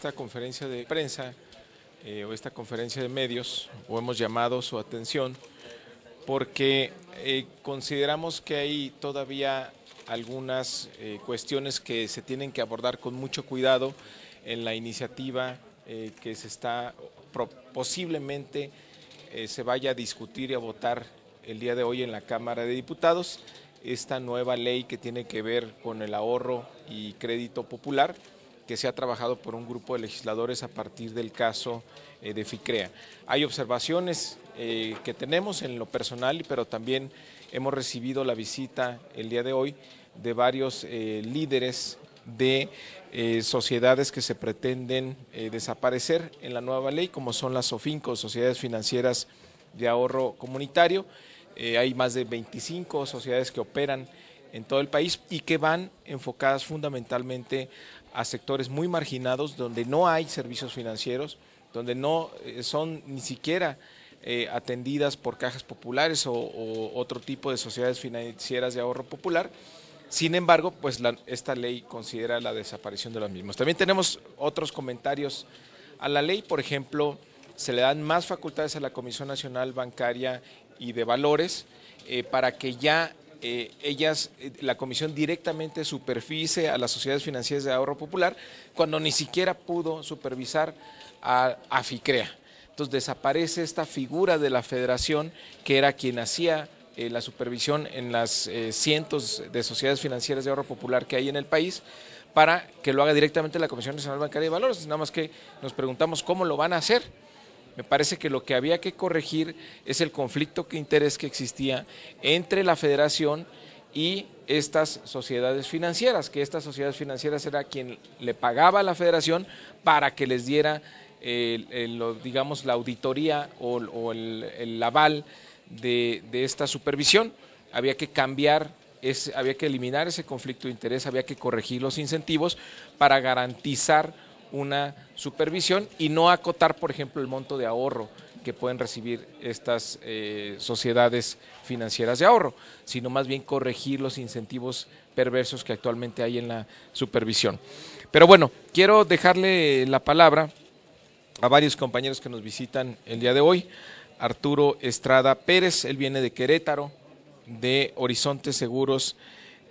esta conferencia de prensa eh, o esta conferencia de medios, o hemos llamado su atención, porque eh, consideramos que hay todavía algunas eh, cuestiones que se tienen que abordar con mucho cuidado en la iniciativa que se está posiblemente se vaya a discutir y a votar el día de hoy en la Cámara de Diputados esta nueva ley que tiene que ver con el ahorro y crédito popular que se ha trabajado por un grupo de legisladores a partir del caso eh, de FICREA. Hay observaciones eh, que tenemos en lo personal, pero también hemos recibido la visita el día de hoy de varios eh, líderes de sociedades que se pretenden desaparecer en la nueva ley, como son las SOFINCO, Sociedades Financieras de Ahorro Comunitario. hay más de 25 sociedades que operan en todo el país y que van enfocadas fundamentalmente a sectores muy marginados donde no hay servicios financieros, donde no eh, son ni siquiera eh, atendidas por cajas populares o, otro tipo de sociedades financieras de ahorro popular. Sin embargo, pues esta ley considera la desaparición de los mismos. También tenemos otros comentarios a la ley, por ejemplo, se le dan más facultades a la Comisión Nacional Bancaria y de Valores eh, para que ya eh, ellas, eh, la comisión directamente supervise a las sociedades financieras de ahorro popular cuando ni siquiera pudo supervisar a, FICREA. Entonces desaparece esta figura de la federación que era quien hacía eh, la supervisión en las cientos de sociedades financieras de ahorro popular que hay en el país para que lo haga directamente la Comisión Nacional Bancaria de Valores. Nada más que nos preguntamos cómo lo van a hacer me parece que lo que había que corregir es el conflicto de interés que existía entre la federación y estas sociedades financieras, que estas sociedades financieras era quien le pagaba a la federación para que les diera, digamos, la auditoría o, el, aval de, esta supervisión. Había que cambiar, había que eliminar ese conflicto de interés, había que corregir los incentivos para garantizar una supervisión y no acotar, por ejemplo, el monto de ahorro que pueden recibir estas eh, sociedades financieras de ahorro, sino más bien corregir los incentivos perversos que actualmente hay en la supervisión. Pero bueno, quiero dejarle la palabra a varios compañeros que nos visitan el día de hoy. Arturo Estrada Pérez, él viene de Querétaro, de Horizonte Seguros,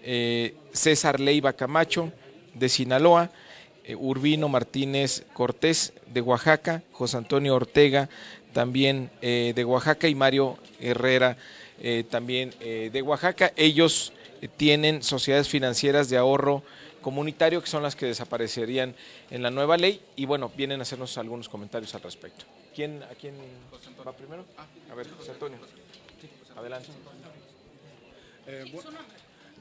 eh, César Leiva Camacho, de Sinaloa, Urbino Martínez Cortés de Oaxaca, José Antonio Ortega también eh, de Oaxaca y Mario Herrera eh, también de Oaxaca. Ellos tienen sociedades financieras de ahorro comunitario que son las que desaparecerían en la nueva ley y bueno, vienen a hacernos algunos comentarios al respecto. ¿Quién, ¿A quién va primero? A ver, José Antonio. Adelante.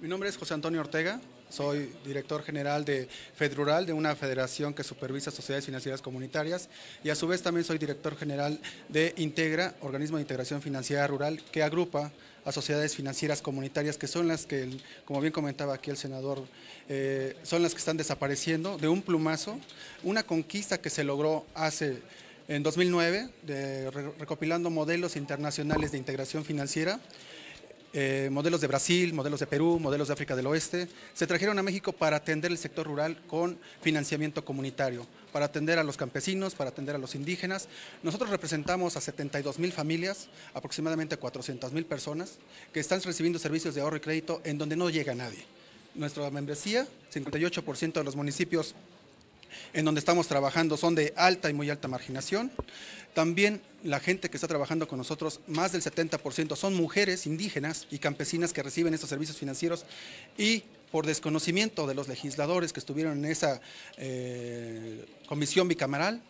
mi nombre es José Antonio Ortega, soy director general de FedRural, de una federación que supervisa sociedades financieras comunitarias, y a su vez también soy director general de Integra, organismo de integración financiera rural, que agrupa a sociedades financieras comunitarias, que son las que, como bien comentaba aquí el senador, eh, son las que están desapareciendo de un plumazo, una conquista que se logró hace en 2009, recopilando modelos internacionales de integración financiera, eh, modelos de Brasil, modelos de Perú, modelos de África del Oeste, se trajeron a México para atender el sector rural con financiamiento comunitario, para atender a los campesinos, para atender a los indígenas. Nosotros representamos a 72 mil familias, aproximadamente 400 mil personas, que están recibiendo servicios de ahorro y crédito en donde no llega nadie. Nuestra membresía, 58% de los municipios en donde estamos trabajando son de alta y muy alta marginación. También la gente que está trabajando con nosotros, más del 70% son mujeres indígenas y campesinas que reciben estos servicios financieros y por desconocimiento de los legisladores que estuvieron en esa eh, comisión bicameral,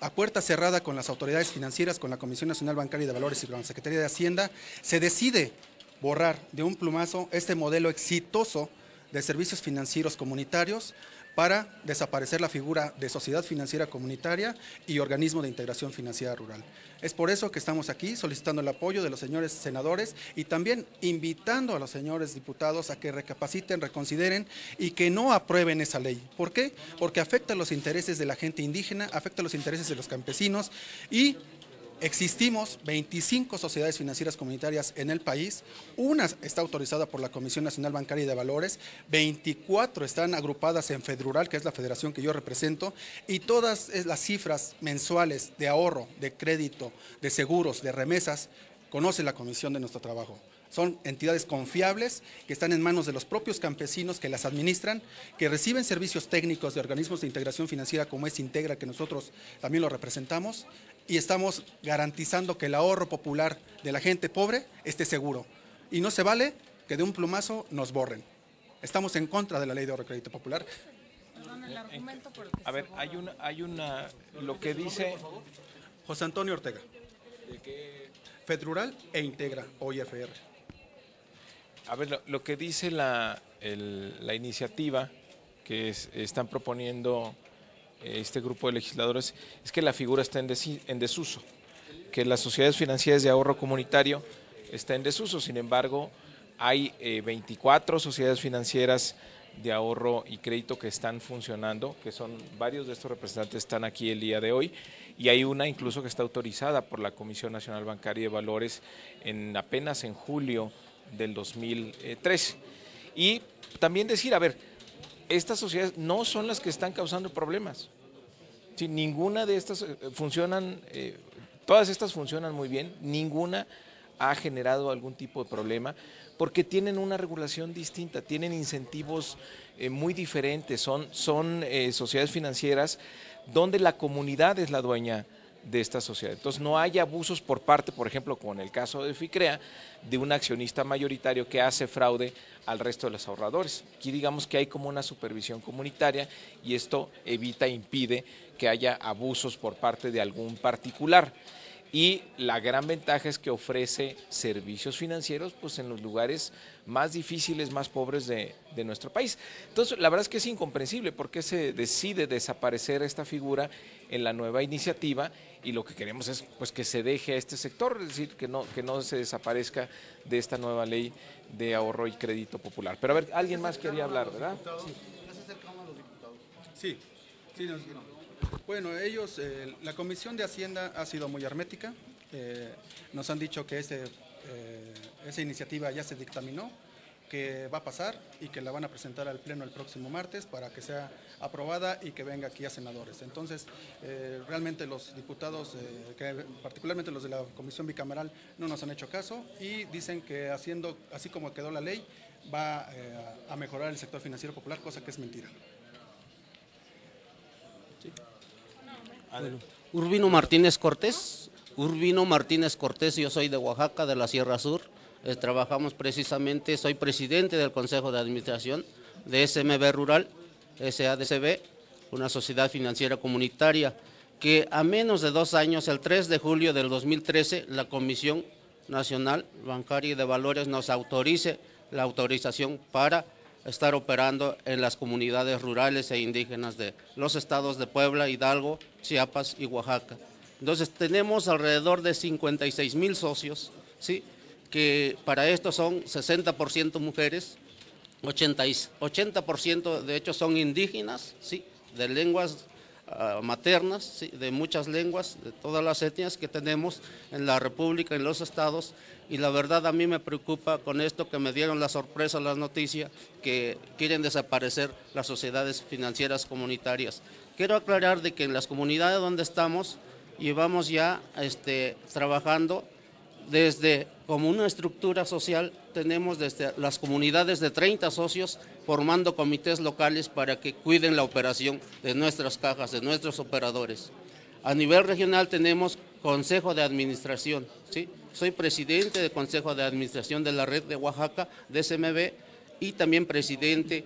a puerta cerrada con las autoridades financieras, con la Comisión Nacional Bancaria de Valores y con la Secretaría de Hacienda, se decide borrar de un plumazo este modelo exitoso de servicios financieros comunitarios para desaparecer la figura de sociedad financiera comunitaria y organismo de integración financiera rural. Es por eso que estamos aquí solicitando el apoyo de los señores senadores y también invitando a los señores diputados a que recapaciten, reconsideren y que no aprueben esa ley. ¿Por qué? Porque afecta los intereses de la gente indígena, afecta los intereses de los campesinos y Existimos 25 sociedades financieras comunitarias en el país, una está autorizada por la Comisión Nacional Bancaria y de Valores, 24 están agrupadas en Fedrural, que es la federación que yo represento, y todas las cifras mensuales de ahorro, de crédito, de seguros, de remesas, conoce la Comisión de nuestro trabajo. Son entidades confiables que están en manos de los propios campesinos que las administran, que reciben servicios técnicos de organismos de integración financiera como es Integra, que nosotros también lo representamos, y estamos garantizando que el ahorro popular de la gente pobre esté seguro. Y no se vale que de un plumazo nos borren. Estamos en contra de la ley de ahorro crédito popular. A ver, hay una, hay una, lo que dice José Antonio Ortega. Fedrural e Integra, OIFR. A ver, lo, que dice la, la iniciativa que están proponiendo eh, este grupo de legisladores es que la figura está en, desuso, que las sociedades financieras de ahorro comunitario está en desuso. Sin embargo, hay 24 eh, sociedades financieras de ahorro y crédito que están funcionando, que son varios de estos representantes están aquí el día de hoy, y hay una incluso que está autorizada por la Comisión Nacional Bancaria de Valores en apenas en julio del 2013. Y también decir, a ver, estas sociedades no son las que están causando problemas. Si ninguna de estas eh, funcionan, eh, todas estas funcionan muy bien, ninguna ha generado algún tipo de problema porque tienen una regulación distinta, tienen incentivos eh, muy diferentes, son, son sociedades financieras donde la comunidad es la dueña de esta sociedad. Entonces no hay abusos por parte, por ejemplo, como en el caso de FICREA, de un accionista mayoritario que hace fraude al resto de los ahorradores. Aquí digamos que hay como una supervisión comunitaria y esto evita, impide que haya abusos por parte de algún particular. Y la gran ventaja es que ofrece servicios financieros pues, en los lugares más difíciles, más pobres de, de nuestro país. Entonces, la verdad es que es incomprensible por qué se decide desaparecer esta figura en la nueva iniciativa y lo que queremos es pues que se deje a este sector, es decir, que no, que no se desaparezca de esta nueva ley de ahorro y crédito popular. Pero a ver, alguien más quería hablar, ¿verdad? Sí, sí, bueno, ellos, eh, la Comisión de Hacienda ha sido muy hermética, eh, nos han dicho que ese, eh, esa iniciativa ya se dictaminó, que va a pasar y que la van a presentar al Pleno el próximo martes para que sea aprobada y que venga aquí a senadores. Entonces, eh, realmente los diputados, eh, que particularmente los de la Comisión Bicameral, no nos han hecho caso y dicen que haciendo, así como quedó la ley, va eh, a mejorar el sector financiero popular, cosa que es mentira. Urbino Martínez Cortés. Urbino Martínez Cortés, yo soy de Oaxaca, de la Sierra Sur. Eh, trabajamos precisamente, soy presidente del Consejo de Administración de SMB Rural, SADCB, una sociedad financiera comunitaria que a menos de dos años, el 3 de julio del 2013, la Comisión Nacional Bancaria y de Valores nos autorice la autorización para estar operando en las comunidades rurales e indígenas de los estados de Puebla, Hidalgo, Chiapas y Oaxaca. Entonces tenemos alrededor de 56 mil socios, ¿sí? Que para esto son 60% mujeres, 80%, de hecho son indígenas, ¿sí? de lenguas ah, maternas, de muchas lenguas, de todas las etnias que tenemos en la República, en los estados, y la verdad a mí me preocupa con esto que me dieron la sorpresa las noticias, que quieren desaparecer las sociedades financieras comunitarias. Quiero aclarar de que en las comunidades donde estamos llevamos ya este, trabajando desde como una estructura social tenemos desde las comunidades de 30 socios formando comités locales para que cuiden la operación de nuestras cajas, de nuestros operadores. A nivel regional tenemos Consejo de Administración, ¿sí? Soy presidente del Consejo de Administración de la Red de Oaxaca, de SMB, y también presidente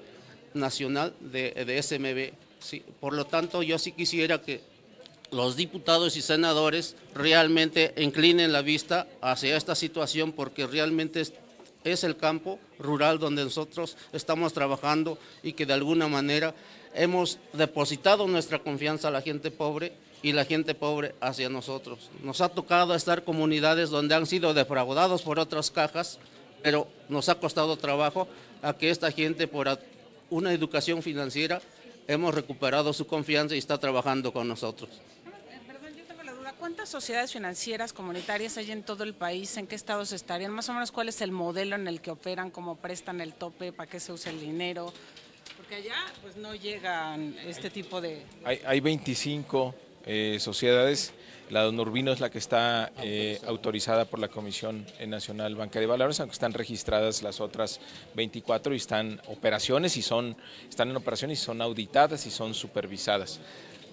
nacional de, de SMB. Por lo tanto, yo sí quisiera que los diputados y senadores realmente inclinen la vista hacia esta situación porque realmente es, el campo rural donde nosotros estamos trabajando y que de alguna manera hemos depositado nuestra confianza a la gente pobre y la gente pobre hacia nosotros. Nos ha tocado estar comunidades donde han sido defraudados por otras cajas, pero nos ha costado trabajo a que esta gente por una educación financiera hemos recuperado su confianza y está trabajando con nosotros. ¿Cuántas sociedades financieras comunitarias hay en todo el país? ¿En qué estados estarían? Más o menos, ¿cuál es el modelo en el que operan? ¿Cómo prestan el tope? ¿Para qué se usa el dinero? Porque allá pues no llegan este tipo de... Hay, hay 25 eh, sociedades. La Don Urbino es la que está eh, autorizada por la Comisión Nacional Bancaria de Valores, aunque están registradas las otras 24 y están operaciones y son están en operaciones y son auditadas y son supervisadas.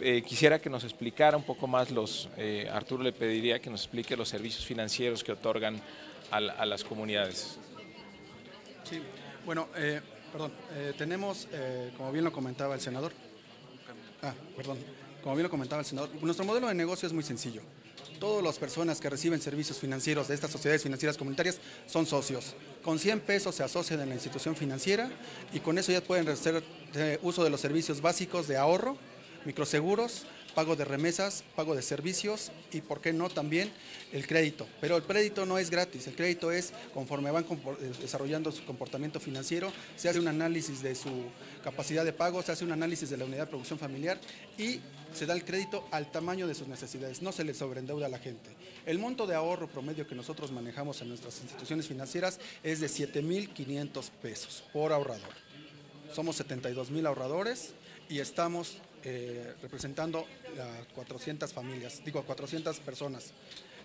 Eh, quisiera que nos explicara un poco más los, eh, Arturo le pediría que nos explique los servicios financieros que otorgan a, la- a las comunidades. Sí, bueno, eh, perdón, eh, tenemos, como bien lo comentaba el senador, ah, perdón, como bien lo comentaba el senador, nuestro modelo de negocio es muy sencillo. Todas las personas que reciben servicios financieros de estas sociedades financieras comunitarias son socios. Con 100 pesos se asocian en la institución financiera y con eso ya pueden hacer uso de los servicios básicos de ahorro, microseguros, pago de remesas, pago de servicios y, por qué no, también el crédito. Pero el crédito no es gratis, el crédito es conforme van eh, desarrollando su comportamiento financiero, se hace un análisis de su capacidad de pago, se hace un análisis de la unidad de producción familiar y se da el crédito al tamaño de sus necesidades, no se le sobreendeuda a la gente. El monto de ahorro promedio que nosotros manejamos en nuestras instituciones financieras es de 7.500 pesos por ahorrador. Somos 72 mil ahorradores y estamos eh, representando a 400 familias, digo a 400 personas,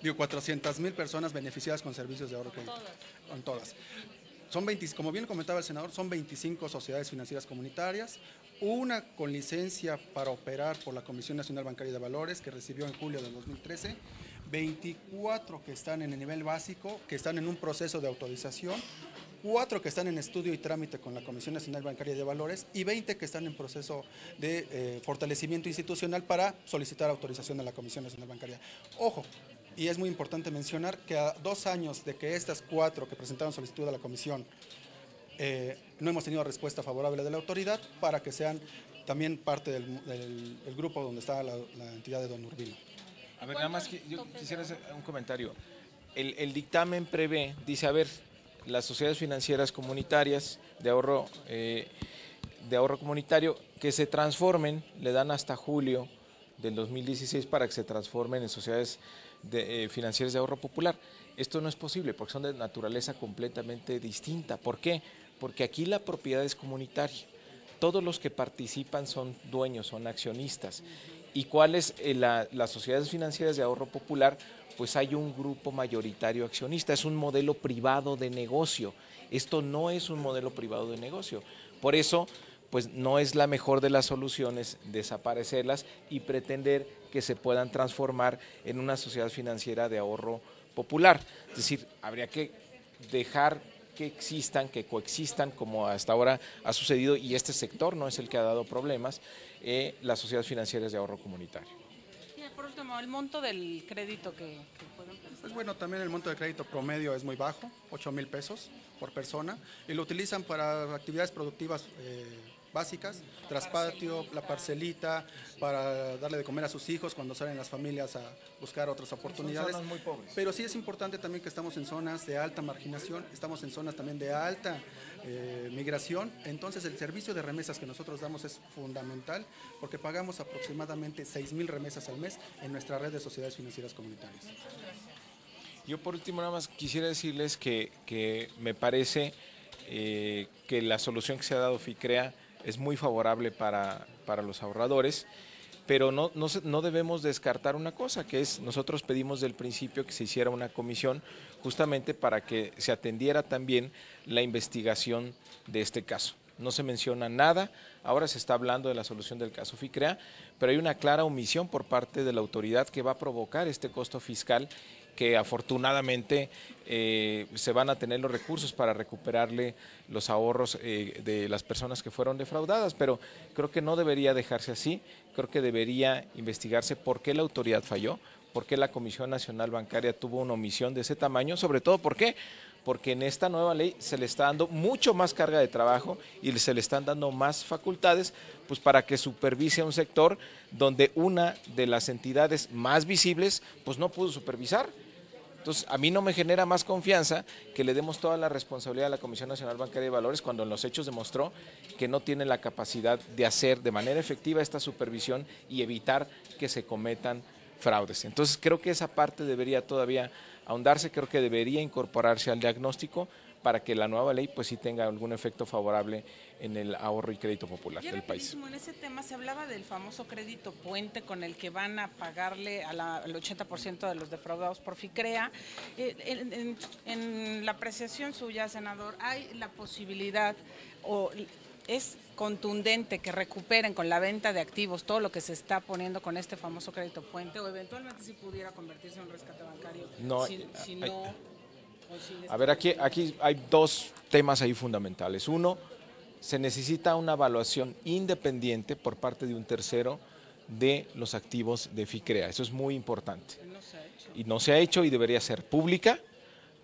digo 400 mil personas beneficiadas con servicios de ahorro crédito. Con todas. Son 20, como bien comentaba el senador, son 25 sociedades financieras comunitarias, una con licencia para operar por la Comisión Nacional Bancaria de Valores que recibió en julio del 2013, 24 que están en el nivel básico, que están en un proceso de autorización, cuatro que están en estudio y trámite con la Comisión Nacional Bancaria de Valores y 20 que están en proceso de eh, fortalecimiento institucional para solicitar autorización a la Comisión Nacional Bancaria. Ojo, y es muy importante mencionar que a dos años de que estas cuatro que presentaron solicitud a la Comisión eh, no hemos tenido respuesta favorable de la autoridad para que sean también parte del, del- del grupo donde está la, la entidad de Don Urbino. A ver, nada más que yo quisiera hacer un comentario. El, el dictamen prevé, dice, a ver, las sociedades financieras comunitarias de ahorro, eh, de ahorro comunitario que se transformen, le dan hasta julio del 2016 para que se transformen en sociedades de, eh, financieras de ahorro popular. Esto no es posible porque son de naturaleza completamente distinta. ¿Por qué? Porque aquí la propiedad es comunitaria. Todos los que participan son dueños, son accionistas. ¿Y cuáles eh, la- las sociedades financieras de ahorro popular? Pues hay un grupo mayoritario accionista, es un modelo privado de negocio. Esto no es un modelo privado de negocio. Por eso, pues no es la mejor de las soluciones desaparecerlas y pretender que se puedan transformar en una sociedad financiera de ahorro popular. Es decir, habría que dejar que existan, que coexistan, como hasta ahora ha sucedido, y este sector no es el que ha dado problemas, eh, las sociedades financieras de ahorro comunitario. El monto del crédito que, que pueden prestar. Pues bueno, también el monto de crédito promedio es muy bajo, 8 mil pesos por persona, y lo utilizan para actividades productivas eh, básicas, traspatio, la parcelita, para darle de comer a sus hijos cuando salen las familias a buscar otras oportunidades. zonas muy pobres. Pero sí es importante también que estamos en zonas de alta marginación, estamos en zonas también de alta eh, migración, entonces el servicio de remesas que nosotros damos es fundamental porque pagamos aproximadamente 6 mil remesas al mes en nuestra red de sociedades financieras comunitarias. Yo por último nada más quisiera decirles que, que me parece eh, que la solución que se ha dado FICREA es muy favorable para, para los ahorradores, pero no, no, no debemos descartar una cosa, que es nosotros pedimos del principio que se hiciera una comisión justamente para que se atendiera también la investigación de este caso. No se menciona nada, ahora se está hablando de la solución del caso FICREA, pero hay una clara omisión por parte de la autoridad que va a provocar este costo fiscal que afortunadamente eh, se van a tener los recursos para recuperarle los ahorros eh, de las personas que fueron defraudadas, pero creo que no debería dejarse así, creo que debería investigarse por qué la autoridad falló, por qué la Comisión Nacional Bancaria tuvo una omisión de ese tamaño, sobre todo por qué, porque en esta nueva ley se le está dando mucho más carga de trabajo y se le están dando más facultades pues para que supervise un sector donde una de las entidades más visibles pues no pudo supervisar. Entonces, a mí no me genera más confianza que le demos toda la responsabilidad a la Comisión Nacional Bancaria de Valores cuando en los hechos demostró que no tiene la capacidad de hacer de manera efectiva esta supervisión y evitar que se cometan fraudes. Entonces creo que esa parte debería todavía ahondarse, creo que debería incorporarse al diagnóstico para que la nueva ley pues sí tenga algún efecto favorable en el ahorro y crédito popular del país. En ese tema se hablaba del famoso crédito puente con el que van a pagarle al 80% de los defraudados por FICREA. Eh, en, en, la apreciación suya, senador, ¿hay la posibilidad o es contundente que recuperen con la venta de activos todo lo que se está poniendo con este famoso crédito puente o eventualmente si pudiera convertirse en un rescate bancario? No, si, no a ver, aquí, aquí hay dos temas ahí fundamentales. Uno, se necesita una evaluación independiente por parte de un tercero de los activos de FICREA. Eso es muy importante. Y no se ha hecho y debería ser pública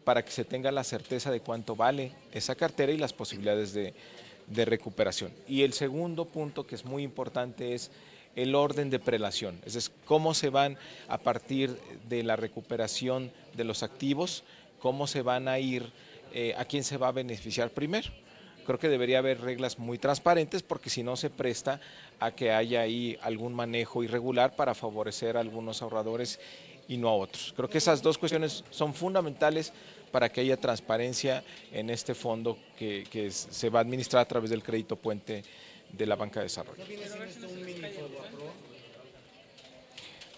para que se tenga la certeza de cuánto vale esa cartera y las posibilidades de, de recuperación. Y el segundo punto que es muy importante es el orden de prelación, es decir, cómo se van a partir de la recuperación de los activos cómo se van a ir, eh, a quién se va a beneficiar primero. Creo que debería haber reglas muy transparentes porque si no se presta a que haya ahí algún manejo irregular para favorecer a algunos ahorradores y no a otros. Creo que esas dos cuestiones son fundamentales para que haya transparencia en este fondo que, se va a administrar a través del crédito puente de la banca de desarrollo.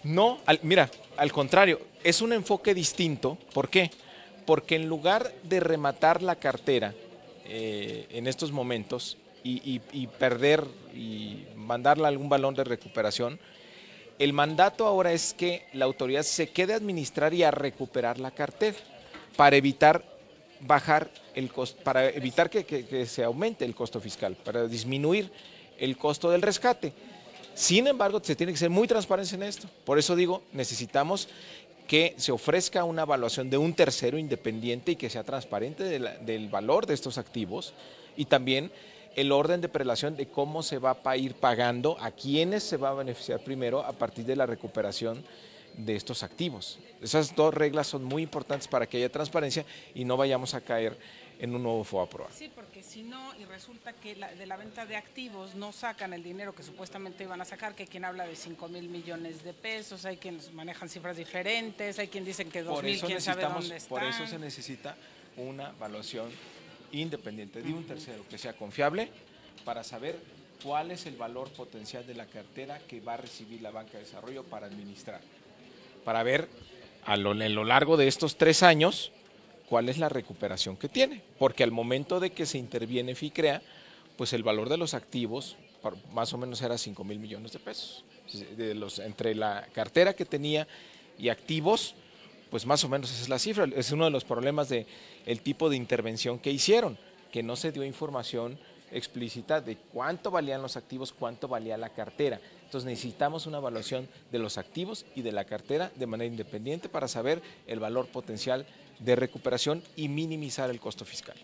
No, mira, al contrario, es un enfoque distinto. ¿Por qué? porque en lugar de rematar la cartera eh, en estos momentos y, perder y mandarla algún balón de recuperación, el mandato ahora es que la autoridad se quede a administrar y a recuperar la cartera para evitar bajar el costo, para evitar que, que, se aumente el costo fiscal, para disminuir el costo del rescate. Sin embargo, se tiene que ser muy transparente en esto. Por eso digo, necesitamos que se ofrezca una evaluación de un tercero independiente y que sea transparente del valor de estos activos y también el orden de prelación de cómo se va a ir pagando, a quiénes se va a beneficiar primero a partir de la recuperación de estos activos. Esas dos reglas son muy importantes para que haya transparencia y no vayamos a caer en un nuevo FOAPROA. Sí, porque si no, y resulta que de la venta de activos no sacan el dinero que supuestamente iban a sacar, que hay quien habla de 5 mil millones de pesos, hay quienes manejan cifras diferentes, hay quien dicen que 2 mil, quién sabe dónde están. Por eso se necesita una evaluación independiente de un tercero que sea confiable para saber cuál es el valor potencial de la cartera que va a recibir la banca de desarrollo para administrar, para ver a lo, a lo largo de estos tres años cuál es la recuperación que tiene, porque al momento de que se interviene FICREA, pues el valor de los activos más o menos era 5 mil millones de pesos. Entre la cartera que tenía y activos, pues más o menos esa es la cifra. Es uno de los problemas del el tipo de intervención que hicieron, que no se dio información explícita de cuánto valían los activos, cuánto valía la cartera. Entonces necesitamos una evaluación de los activos y de la cartera de manera independiente para saber el valor potencial de recuperación y minimizar el costo fiscal.